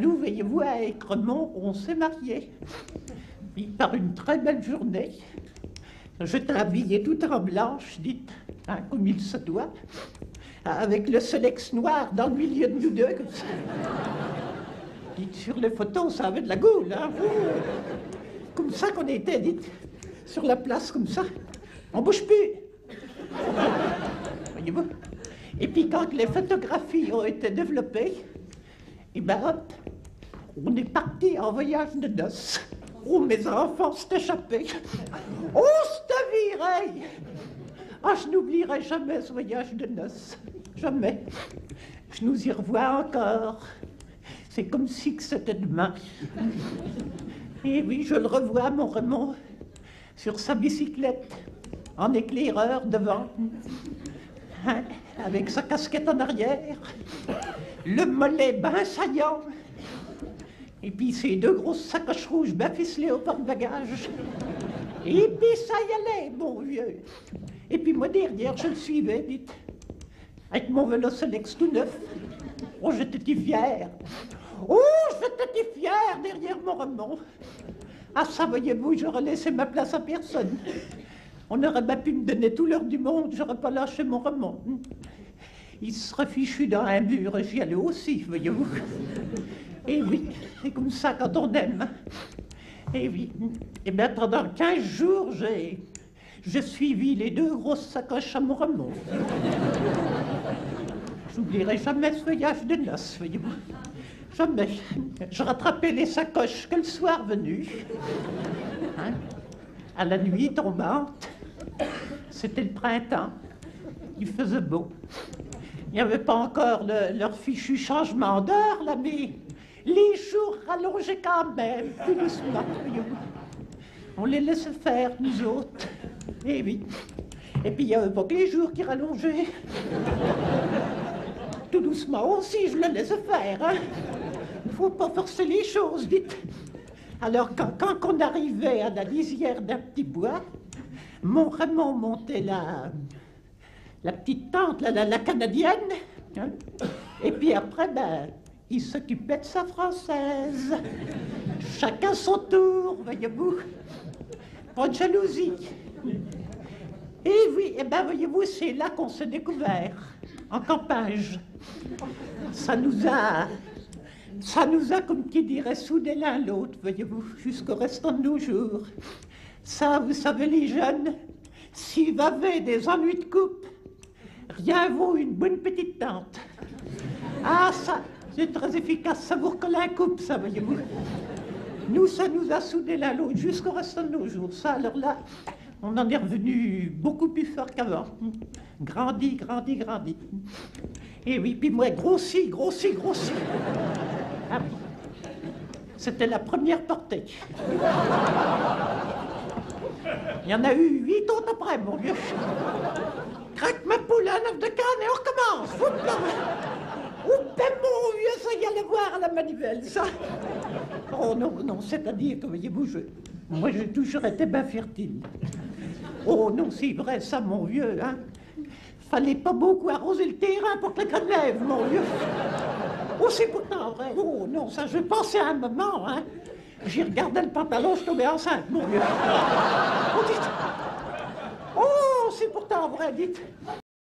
Nous, voyez-vous, à Écremont, on s'est mariés. Puis, par une très belle journée, j'étais habillée tout en blanche, dites, comme il se doit, avec le solex noir dans le milieu de nous deux, comme ça. Dites, sur les photos, ça avait de la goule, hein. Comme ça qu'on était, dites, sur la place, comme ça. On bouge plus. Voyez-vous Et puis, quand les photographies ont été développées, et ben hop, on est parti en voyage de noces. Oh, mes enfants s'est échappés. Oh, cette virée Ah, je n'oublierai jamais ce voyage de noces. Jamais. Je nous y revois encore. C'est comme si c'était demain. Et oui, je le revois, mon Raymond, sur sa bicyclette, en éclaireur devant, hein, avec sa casquette en arrière, le mollet bien saillant, et puis ses deux grosses sacoches rouges bien ficelées au porte-bagages. Et puis ça y allait, mon vieux. Et puis moi, derrière, je le suivais, dites, avec mon vélo Solex tout neuf. Oh, j'étais fier? Oh, j'étais fier derrière mon roman. Ah, ça, voyez-vous, j'aurais laissé ma place à personne. On aurait bien pu me donner tout l'heure du monde, j'aurais pas lâché mon roman. Il serait fichu dans un mur, j'y allais aussi, voyez-vous. Et oui, c'est comme ça quand on aime. Et oui, et bien pendant 15 jours, j'ai, j'ai suivi les deux grosses sacoches à mon remords. J'oublierai jamais ce voyage de noces, voyez-vous. Jamais. Je rattrapais les sacoches que le soir venu. Hein, à la nuit tombante. C'était le printemps. Il faisait beau. Il n'y avait pas encore le- leur fichu changement d'heure, là, mais les jours rallongeaient quand même, tout doucement. On les laissait faire, nous autres. Et oui. Et puis il n'y avait pas que les jours qui rallongeaient. Tout doucement aussi, je le laissais faire. Hein. Il ne faut pas forcer les choses, dites. Alors, quand, quand on arrivait à la lisière d'un petit bois, mon Raymond montait la, la petite tante, la, la, la canadienne. hein. Et puis après, ben, il s'occupait de sa française. Chacun son tour, voyez-vous. Pas de jalousie. Et oui, et ben voyez-vous, c'est là qu'on s'est découvert, en campagne. Ça nous a, ça nous a, comme qui dirait, soudé l'un l'autre, voyez-vous, jusqu'au restant de nos jours. Ça, vous savez, les jeunes, s'il y avait des ennuis de coupe, rien vaut une bonne petite tante. Ah, ça, c'est très efficace, ça vous recolle un couple, ça, voyez-vous. Nous, ça nous a soudé l'un l'autre jusqu'au restant de nos jours. Ça, alors là, on en est revenu beaucoup plus fort qu'avant. Grandi, grandi, grandi. Et oui, puis moi, grossi, grossi, grossi. Ah. C'était la première portée. Il y en a eu huit autres après, mon vieux. Craque ma poule, un œuf de canne et on recommence. Ben mon ça y allait voir à la manivelle, ça. Oh non, non, c'est-à-dire que, voyez-vous, moi j'ai toujours été bien fertile. Oh non, c'est vrai, ça, mon vieux, hein. Fallait pas beaucoup arroser le terrain pour que la graine lève, mon vieux. Oh, c'est pourtant vrai. Oh non, ça, je pensais à un moment, hein. J'y regardais le pantalon, je tombais enceinte, mon vieux. Pourtant vrai, dites.